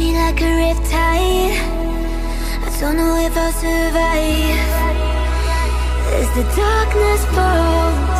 me like a riptide. I don't know if I'll survive. As the darkness falls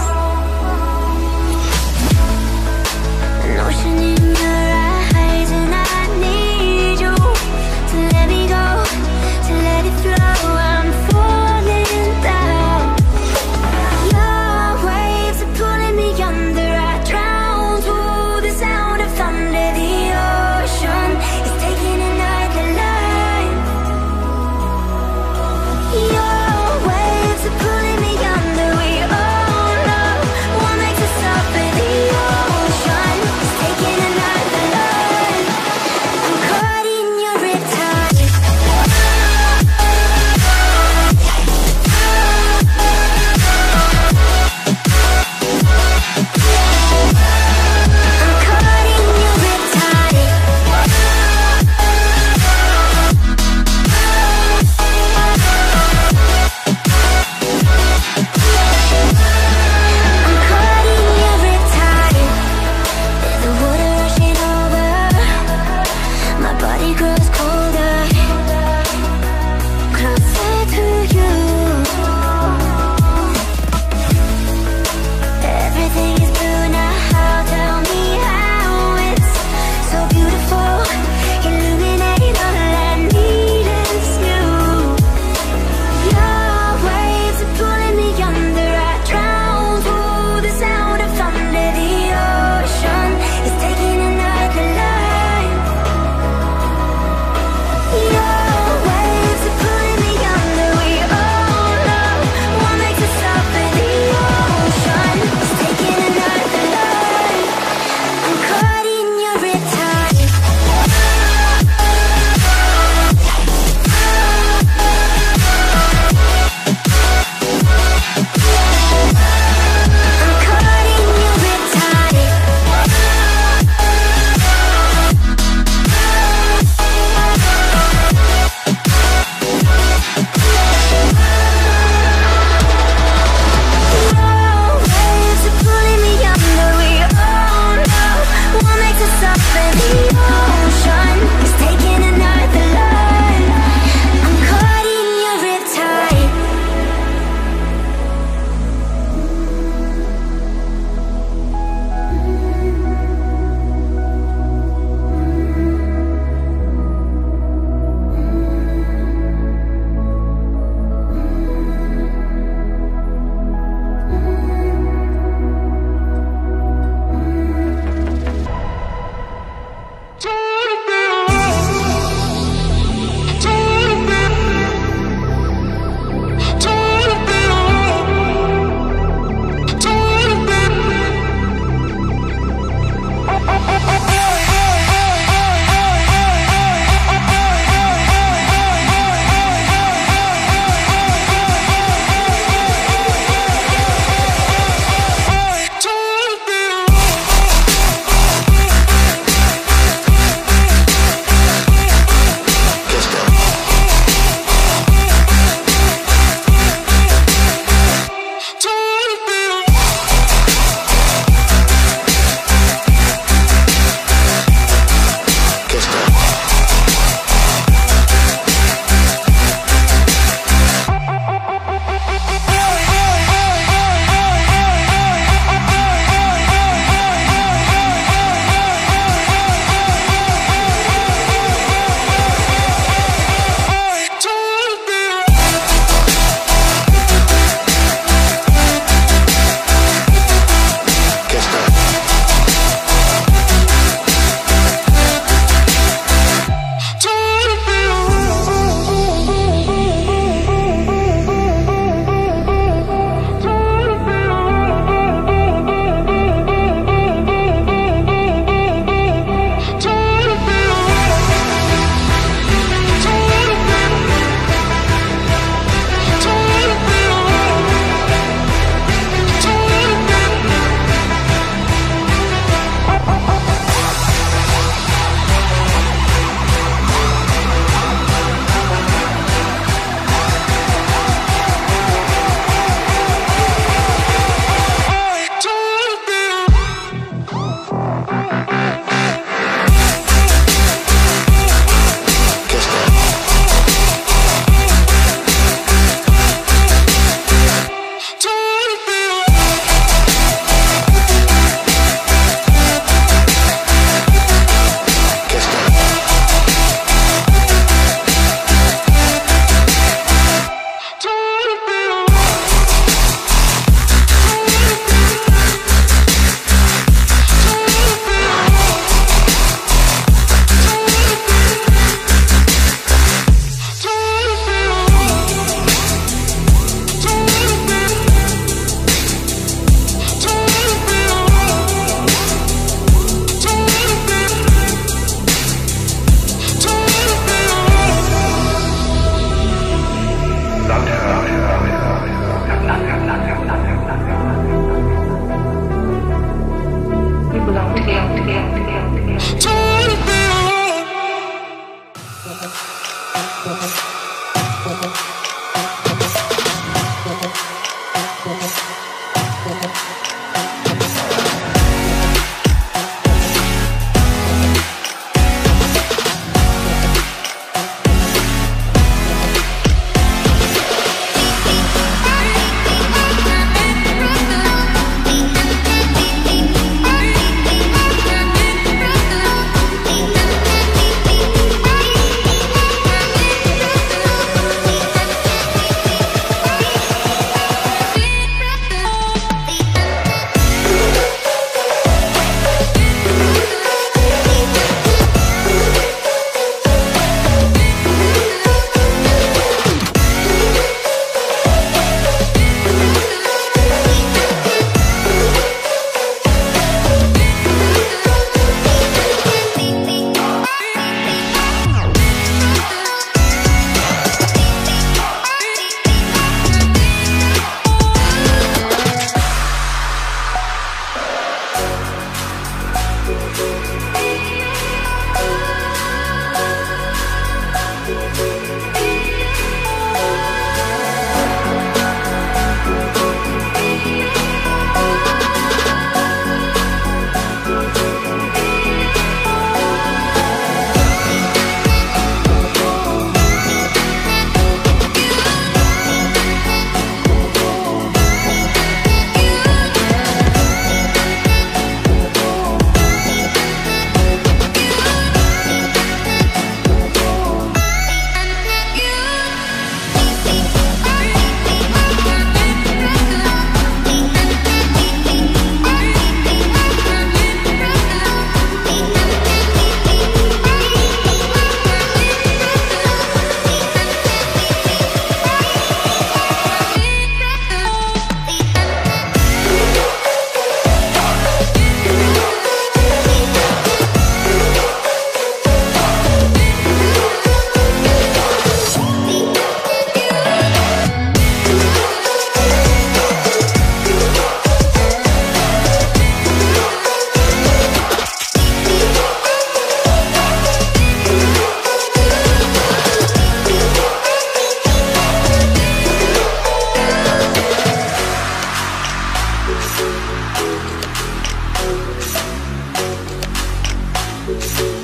Bring it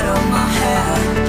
out of my head.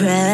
City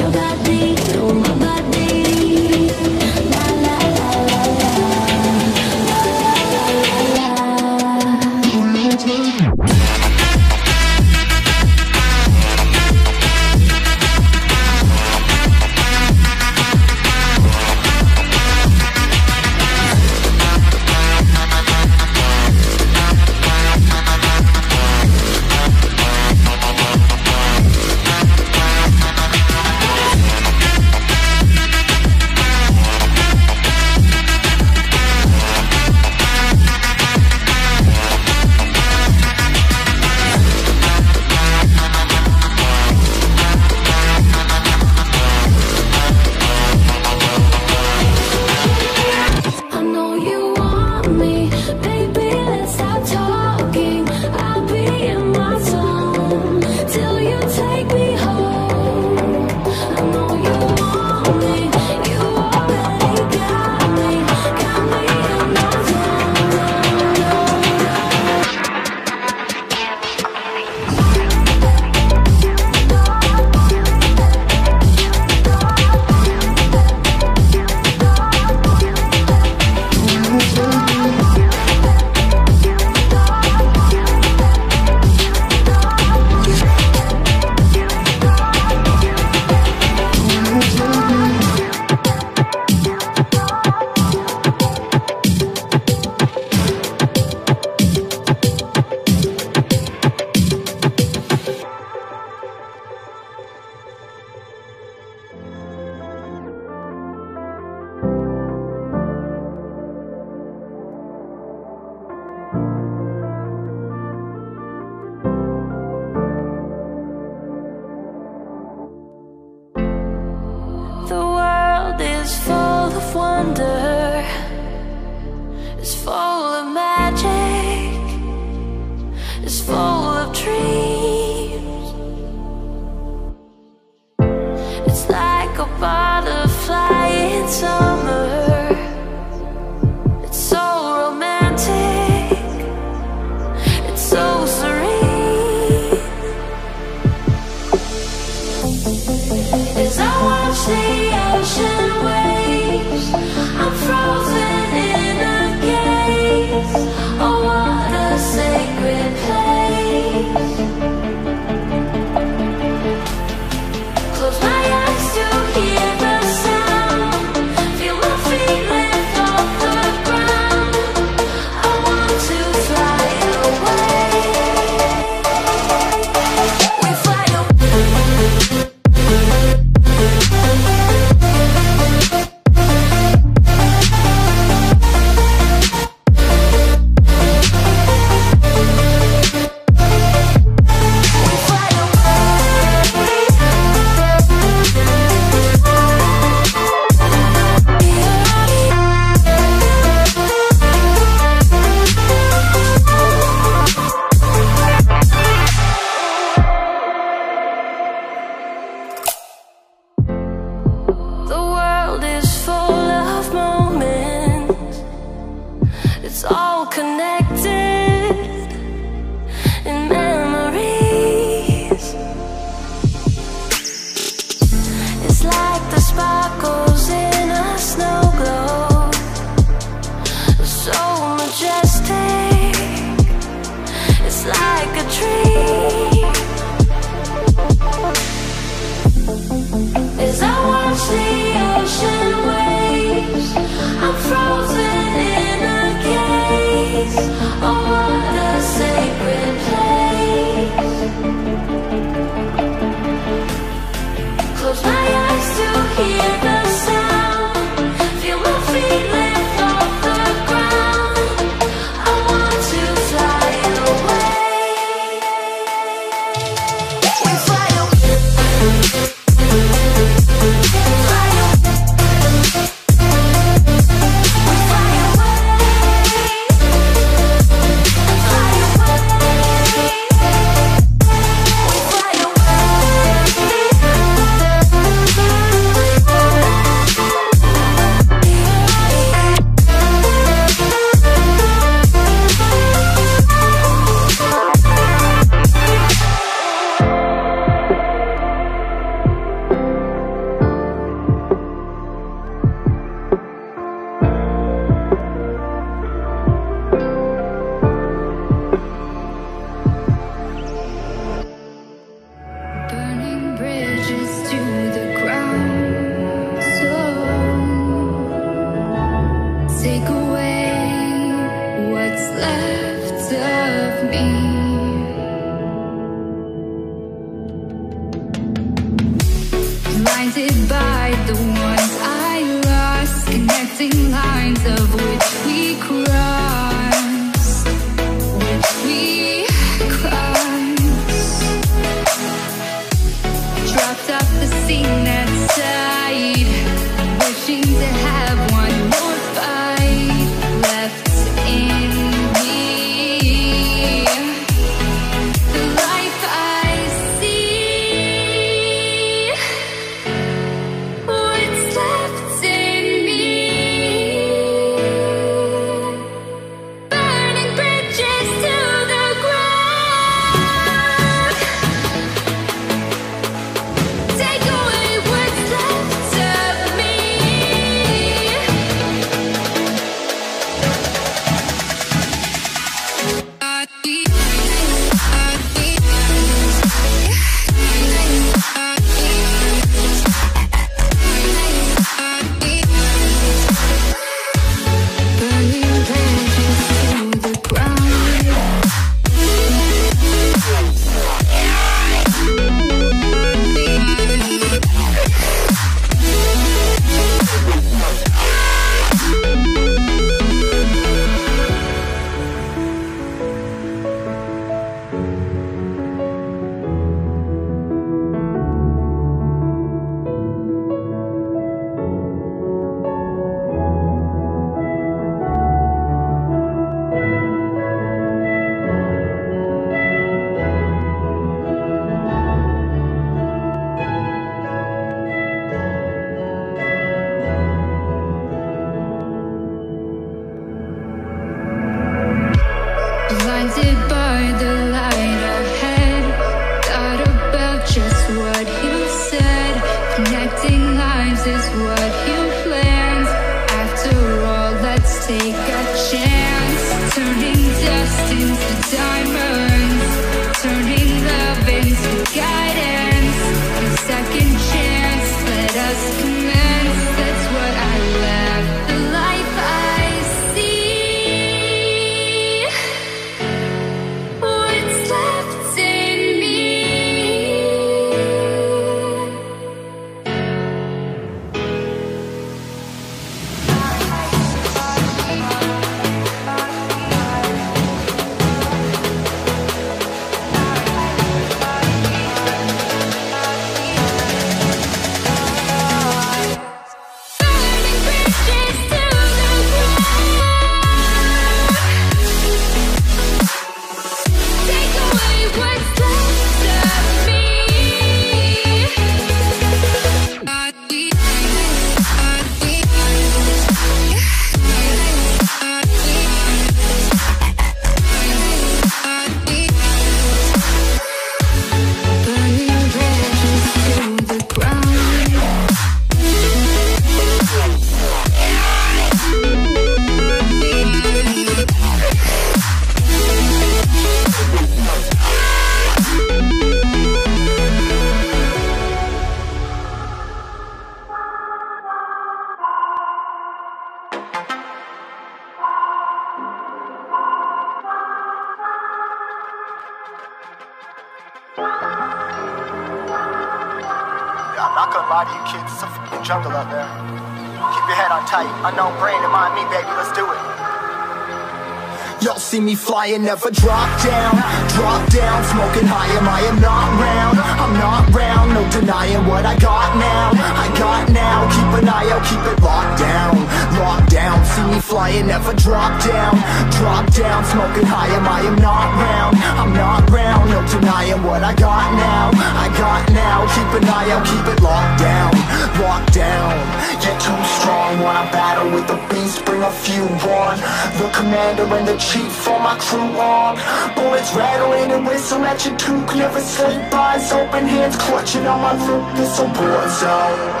me never drop down Drop down, smoking high, am I am not round? I'm not round, no denying what I got now. I got now, keep an eye out, keep it locked down Locked down, see me flying, never drop down. Drop down, smoking high, am I? Am not round. I'm not round, no denying what I got now. I got now, keep an eye out, keep it locked down. Locked down, get too strong. When I battle with the beast, bring a few on. The commander and the chief for my crew on. Bullets rattling and whistle at your toque. Never sleep, eyes open, hands clutching on my throat This a war zone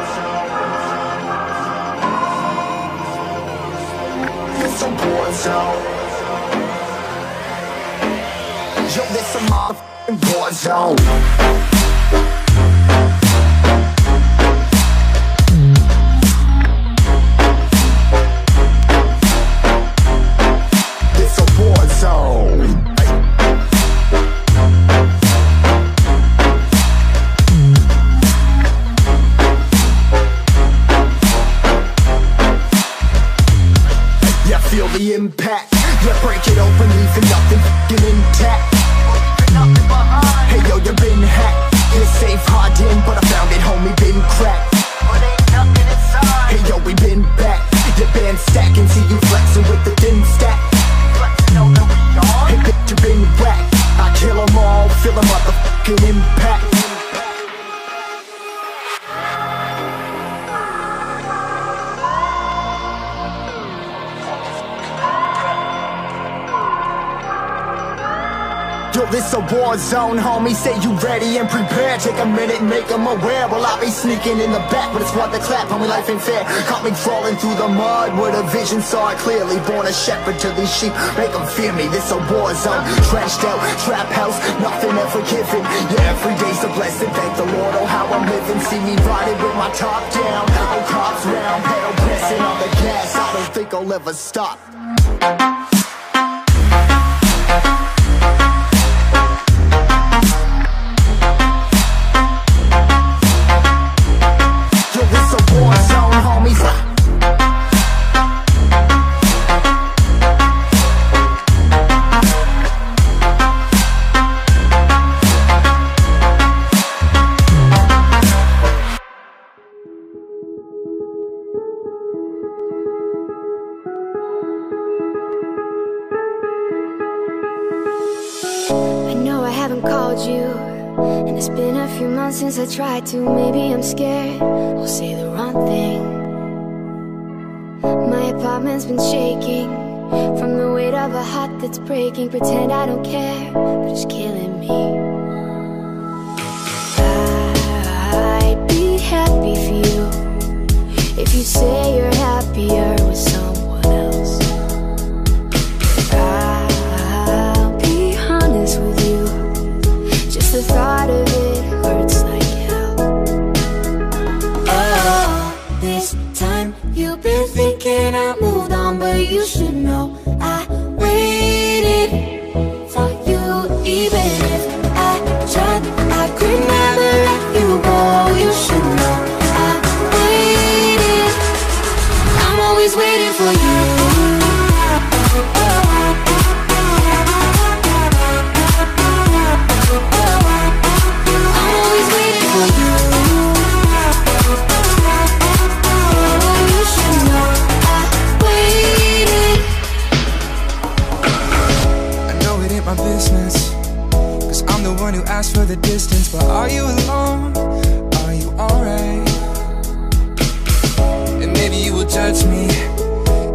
This a war Yo, this a motherfucking war zone vision, saw it clearly. Born a shepherd to these sheep. Make them fear me. This a war zone. Trashed out, trap house, nothing ever given. Yeah, every day's a blessing. Thank the Lord, oh, how I'm living. See me riding with my top down. Oh, cops round, pedal pressing on the gas. I don't think I'll ever stop. Called you, and it's been a few months since I tried to. Maybe I'm scared I'll say the wrong thing. My apartment's been shaking from the weight of a heart that's breaking. Pretend I don't care, but it's killing me. I'd be happy for you if you say you're happier with the thought of it. Hurts like the distance. But are you alone? Are you alright? And maybe you will judge me.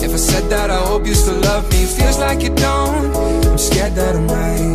If I said that, I hope you still love me. Feels like you don't. I'm scared that I might.